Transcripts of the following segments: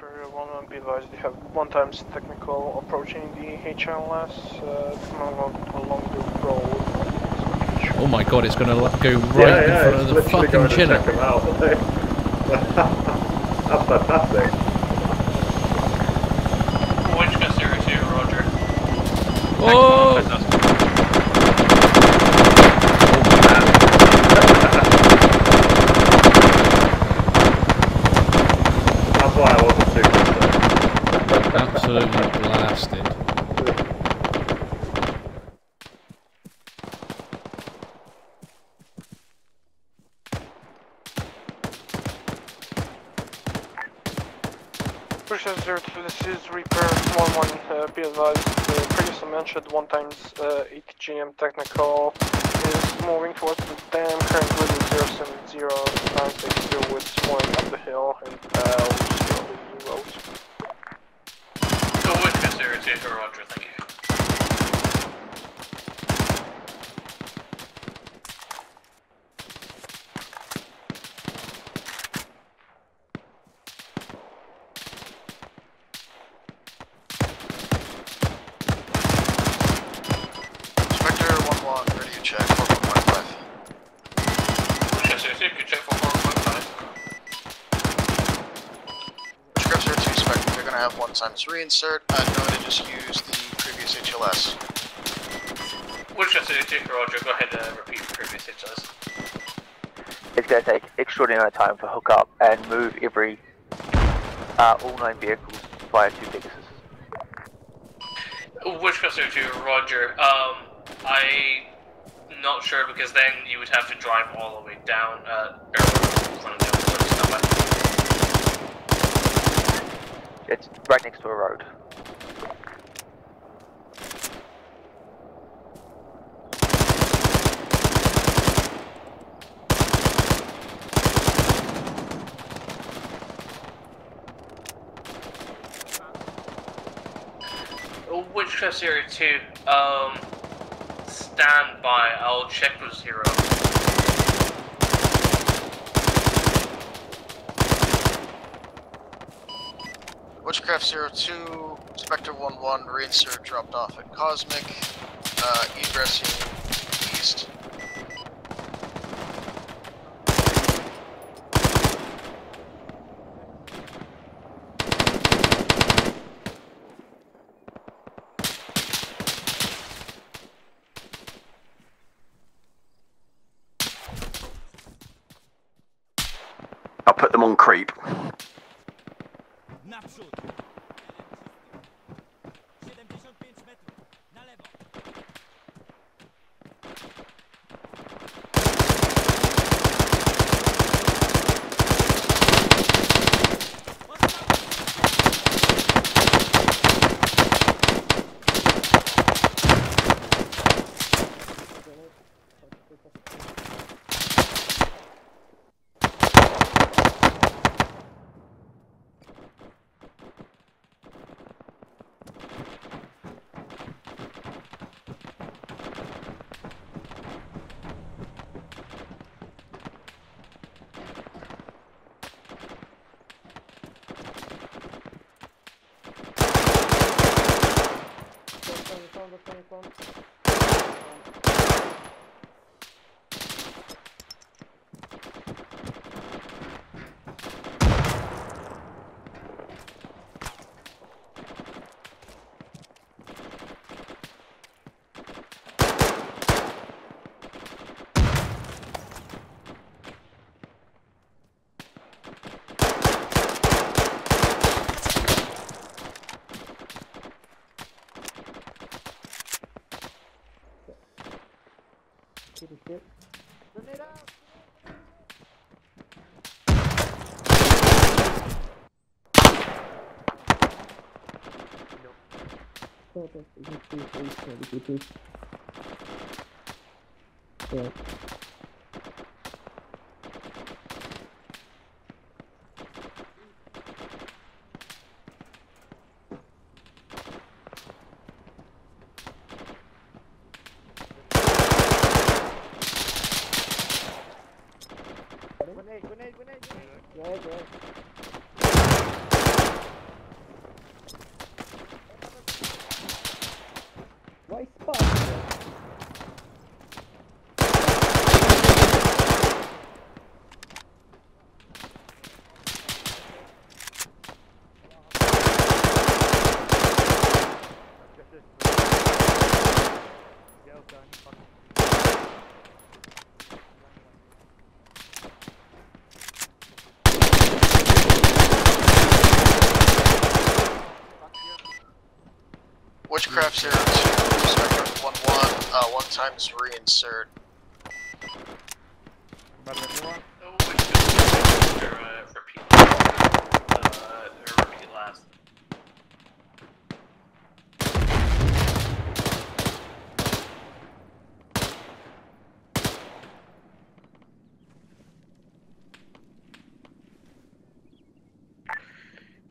Reaper 1 be advised, you have one times technical approaching the HLS, uh, along, along the road. Oh my god, it's gonna go right yeah, in yeah, front of the fucking going to chinner. check them out. That's fantastic. Winchester zero two, Roger. Oh! That's why I wasn't too concerned. Absolutely blasted. Push 02, this is Reaper 1 1, uh, be advised, uh, previously mentioned one times uh, 8 GM technical is moving towards the dam, currently with 070 960 with going up the hill and uh, we'll just go on the new road. Go Winchester zero two, Roger, thank you. Spectre 1-1, ready to check, 4.15. Winchester zero two, check for four point five. Scripts are 2 Spectre, they're gonna have 1 times reinsert, uh, no, they just use the previous HLS. Winchester zero two, Roger, go ahead and repeat the previous HLS. It's going to take extraordinary amount of time to hook up and move every, uh, all nine vehicles via two Pegasus. Winchester two, Roger. Um, I not sure because then you would have to drive all the way down. Uh, or front of the other stuff. It's right next to a road. Winchester zero two. Um, stand by. I'll check with zero. Witchcraft 02, Spectre 1-1, reinsert dropped off at Cosmic, uh, egressing east. I'll put them on creep. Naprzód! sort of yeah. Witchcraft 02, Spectre 1 1, uh, 1 times reinsert. Oh, which goes or, uh, repeat. Uh, or repeat last.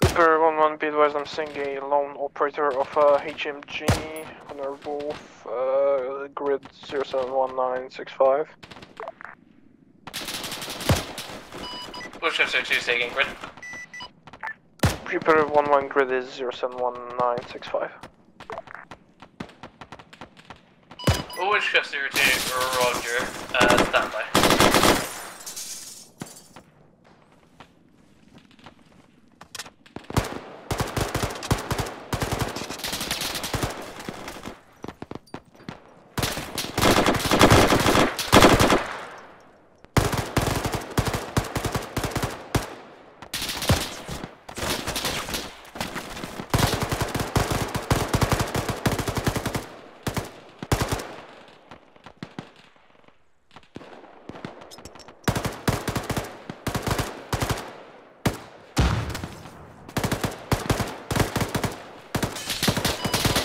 Reaper 1-1, be advised I'm seeing a lone operator of uh, HMG on our Wolf, uh, grid 071965. Witchcraft 02 taking grid. Reaper 1-1, grid is 071965. Oh, Witchcraft 02, roger. Uh, standby.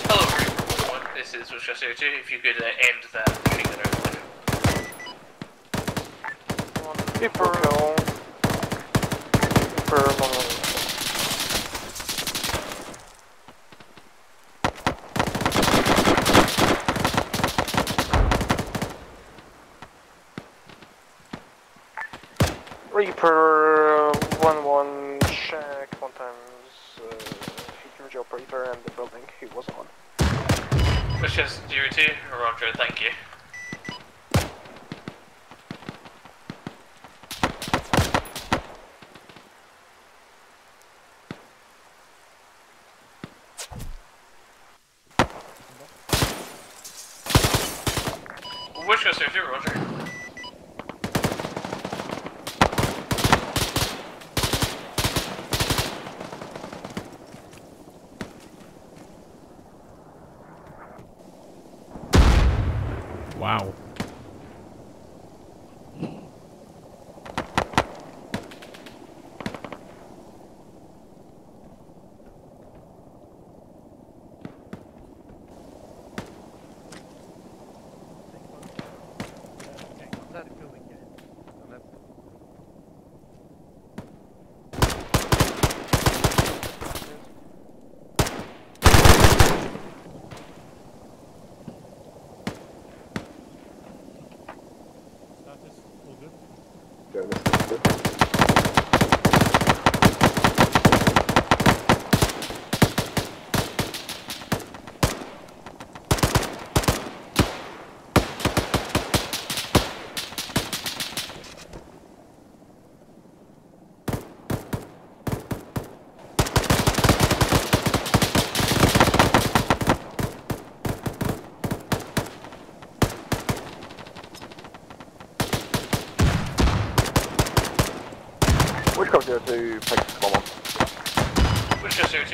Hello, Reaper 1. This is Witchcraft 02. If you could uh, end that shooting. Reaper kill. Reaper 1-1. Reaper 1-1 check one times uh, HMG operator and the building he was on. Witchcraft 02, roger. Thank you. Witchcraft 02, roger.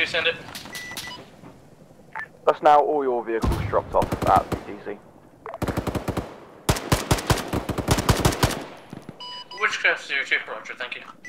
send it. That's now all your vehicles dropped off at BTC. Witchcraft 02, Roger, thank you.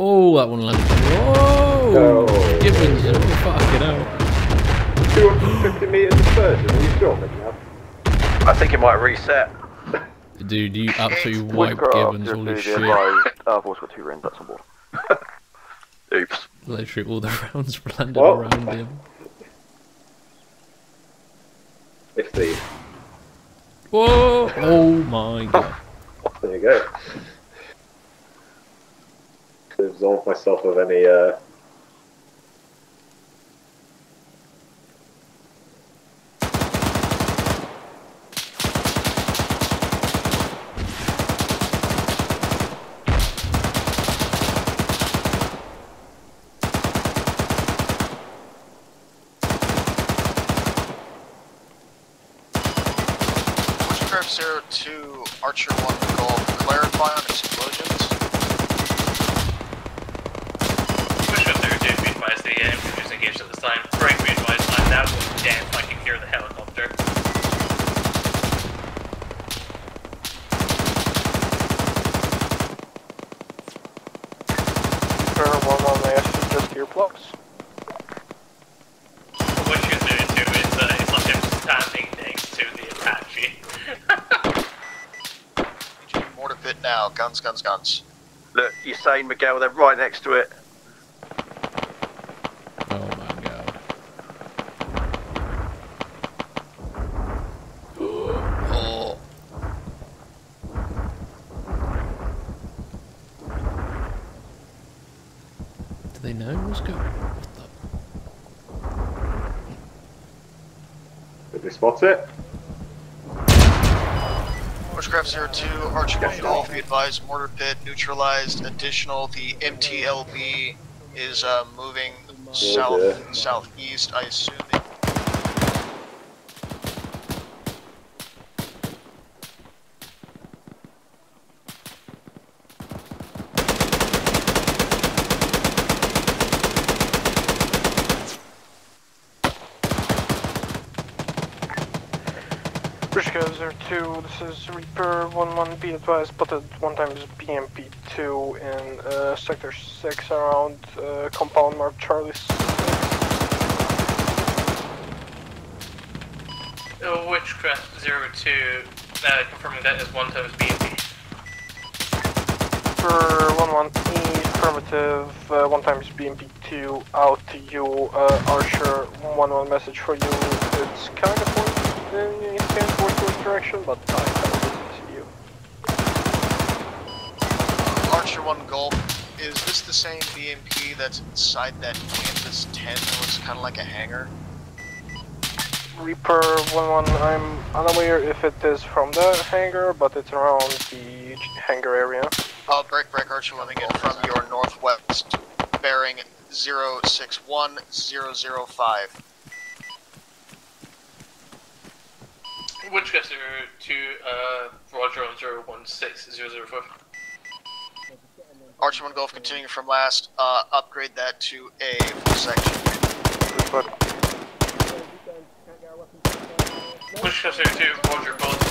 Oh, that one landed. Whoa! Oh. Gibbons, oh, fucking hell. 250 metres dispersion, are you sure, Miguel? I think it might reset. Dude, you absolutely wiped Witchcraft Gibbons, 02, holy be shit. advised, uh, voice got two rings, that's on board. Oops. Literally all the rounds landed What? around him. It's the. Whoa! Oh my god. There you go to absolve myself of any. Uh, Zero two Archer 1 call clarify on explosion. Advised the uh, infantry's engaged at this time. Break, be advised. I'm now going down if I can hear the helicopter. Reaper 1-1, may I suggest earplugs? What you're doing too is, uh, it's like him standing next to the Apache. Mortar pit now, guns, guns, guns. Look, you're saying Miguel, they're right next to it. Oh my god. oh. Do they know what's going on? What the? Did they spot it? Witchcraft 02, Archer 1 Golf, be advised, mortar pit neutralized. Additional, the MTLB is uh, moving south, dear. southeast. I assume they Brishka 02, this is Reaper 1-1, be advised, spotted one times BMP2 in uh, Sector 6 around uh, compound mark Charlie's. Uh, Witchcraft 02, uh, confirming that is one times BMP. For 1-1 E, affirmative, uh, one times BMP2 out to you, uh, Archer 1-1 message for you, it's kind of in St. Forth direction, but I have to you. Archer 1 Golf, is this the same BMP that's inside that canvas tent that looks kind of like a hangar? Reaper 1-1, I'm unaware if it is from the hangar, but it's around the hangar area. Uh, break, break, Archer 1 again from your northwest, bearing 061005. Witchcraft 02, uh, Roger on 016004. Archer 1 Golf continuing from last, uh, upgrade that to a full section. But Witchcraft 02, Roger both.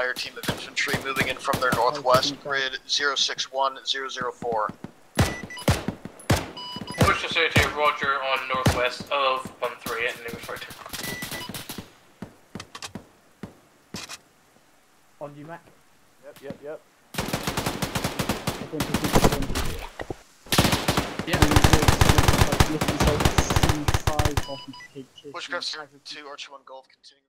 Another fire team of infantry moving in from their northwest, grid 061004. Witchcraft 02, Roger on northwest of 13 at Newford. On you, Mac. Yep, yep, yep. Witchcraft 2, Archer 1 Golf continuing.